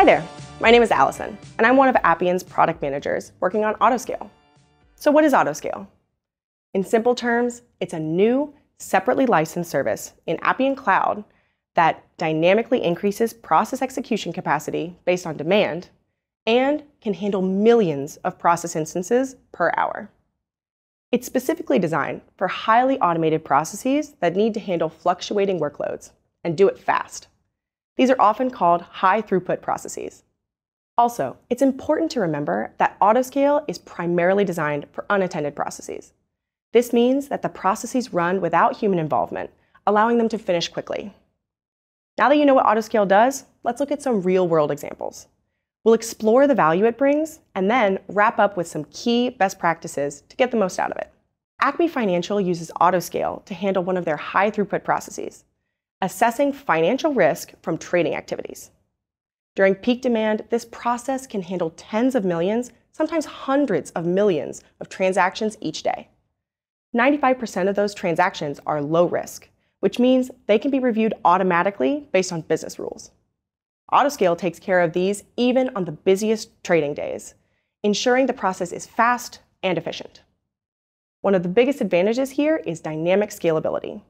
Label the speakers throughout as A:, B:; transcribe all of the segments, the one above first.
A: Hi there, my name is Allison, and I'm one of Appian's product managers working on Autoscale. So what is Autoscale? In simple terms, it's a new, separately licensed service in Appian Cloud that dynamically increases process execution capacity based on demand and can handle millions of process instances per hour. It's specifically designed for highly automated processes that need to handle fluctuating workloads and do it fast. These are often called high throughput processes. Also, it's important to remember that Autoscale is primarily designed for unattended processes. This means that the processes run without human involvement, allowing them to finish quickly. Now that you know what Autoscale does, let's look at some real-world examples. We'll explore the value it brings and then wrap up with some key best practices to get the most out of it. Acme Financial uses Autoscale to handle one of their high throughput processes, assessing financial risk from trading activities. During peak demand, this process can handle tens of millions, sometimes hundreds of millions of transactions each day. 95% of those transactions are low risk, which means they can be reviewed automatically based on business rules. Autoscale takes care of these even on the busiest trading days, ensuring the process is fast and efficient. One of the biggest advantages here is dynamic scalability.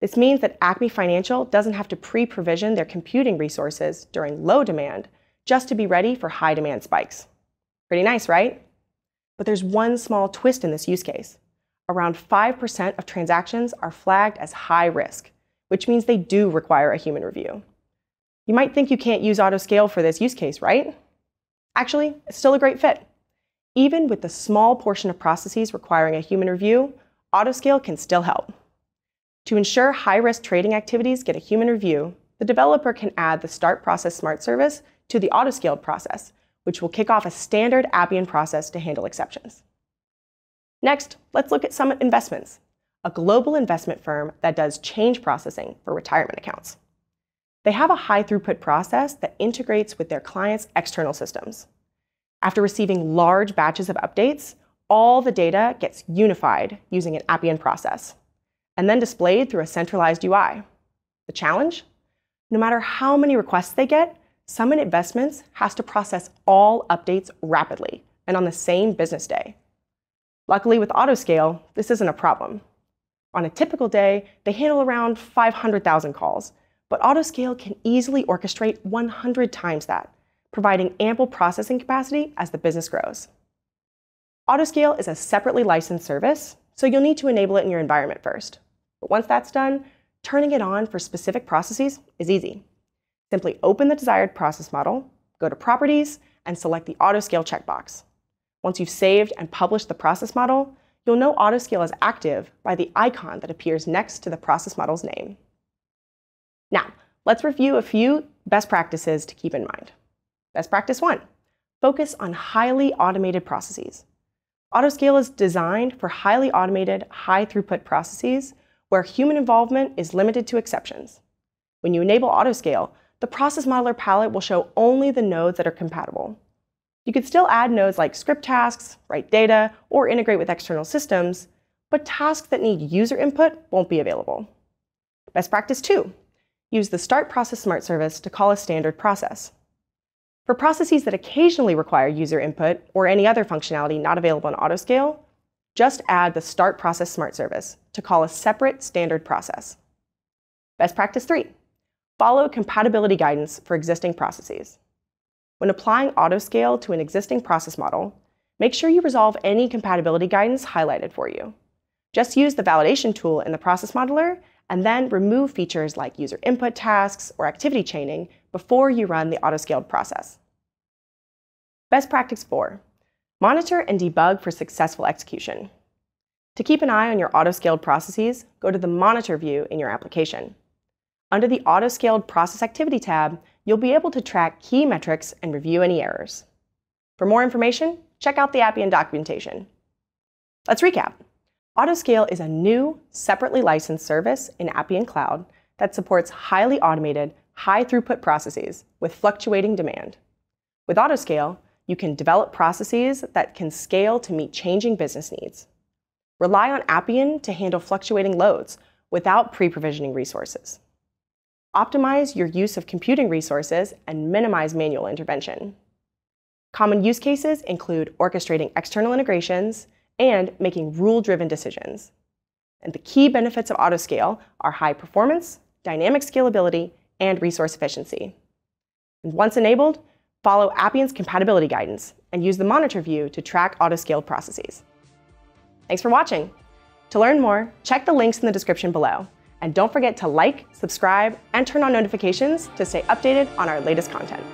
A: This means that Acme Financial doesn't have to pre-provision their computing resources during low demand just to be ready for high demand spikes. Pretty nice, right? But there's one small twist in this use case. Around 5% of transactions are flagged as high risk, which means they do require a human review. You might think you can't use Autoscale for this use case, right? Actually, it's still a great fit. Even with the small portion of processes requiring a human review, Autoscale can still help. To ensure high-risk trading activities get a human review, the developer can add the Start Process Smart service to the Autoscaled process, which will kick off a standard Appian process to handle exceptions. Next, let's look at Summit Investments, a global investment firm that does change processing for retirement accounts. They have a high throughput process that integrates with their clients' external systems. After receiving large batches of updates, all the data gets unified using an Appian process and then displayed through a centralized UI. The challenge? No matter how many requests they get, Summit Investments has to process all updates rapidly and on the same business day. Luckily, with Autoscale, this isn't a problem. On a typical day, they handle around 500,000 calls, but Autoscale can easily orchestrate 100 times that, providing ample processing capacity as the business grows. Autoscale is a separately licensed service, so you'll need to enable it in your environment first. But once that's done, turning it on for specific processes is easy. Simply open the desired process model, go to Properties, and select the Autoscale checkbox. Once you've saved and published the process model, you'll know Autoscale is active by the icon that appears next to the process model's name. Now, let's review a few best practices to keep in mind. Best practice one, focus on highly automated processes. Autoscale is designed for highly automated, high throughput processes where human involvement is limited to exceptions. When you enable Autoscale, the process modeler palette will show only the nodes that are compatible. You could still add nodes like script tasks, write data, or integrate with external systems, but tasks that need user input won't be available. Best practice two, use the Start Process Smart service to call a standard process. For processes that occasionally require user input or any other functionality not available in Autoscale, just add the Start Process Smart service to call a separate standard process. Best practice three, follow compatibility guidance for existing processes. When applying Autoscale to an existing process model, make sure you resolve any compatibility guidance highlighted for you. Just use the validation tool in the process modeler and then remove features like user input tasks or activity chaining before you run the autoscaled process. Best practice four, monitor and debug for successful execution. To keep an eye on your autoscaled processes, go to the Monitor view in your application. Under the Autoscaled Process Activity tab, you'll be able to track key metrics and review any errors. For more information, check out the Appian documentation. Let's recap. Autoscale is a new, separately licensed service in Appian Cloud that supports highly automated, high throughput processes with fluctuating demand. With Autoscale, you can develop processes that can scale to meet changing business needs. Rely on Appian to handle fluctuating loads without pre-provisioning resources. optimize your use of computing resources and minimize manual intervention. Common use cases include orchestrating external integrations and making rule-driven decisions. And the key benefits of Autoscale are high performance, dynamic scalability, and resource efficiency. And once enabled, follow Appian's compatibility guidance and use the monitor view to track autoscaled processes. Thanks for watching. To learn more, check the links in the description below. And don't forget to like, subscribe, and turn on notifications to stay updated on our latest content.